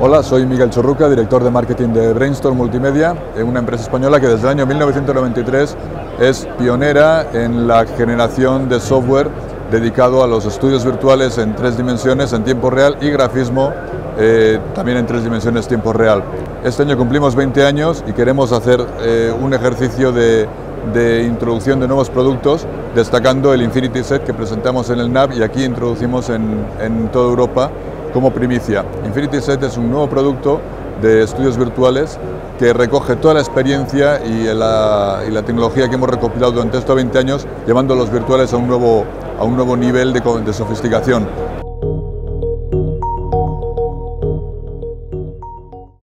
Hola, soy Miguel Chorruca, director de marketing de Brainstorm Multimedia, una empresa española que desde el año 1993 es pionera en la generación de software dedicado a los estudios virtuales en tres dimensiones, en tiempo real y grafismo eh, también en tres dimensiones tiempo real. Este año cumplimos 20 años y queremos hacer eh, un ejercicio de, introducción de nuevos productos, destacando el Infinity Set que presentamos en el NAB y aquí introducimos en, en toda Europa como primicia. Infinity Set es un nuevo producto de estudios virtuales que recoge toda la experiencia y la, y la tecnología que hemos recopilado durante estos 20 años, llevando los virtuales a un nuevo, a un nuevo nivel de sofisticación.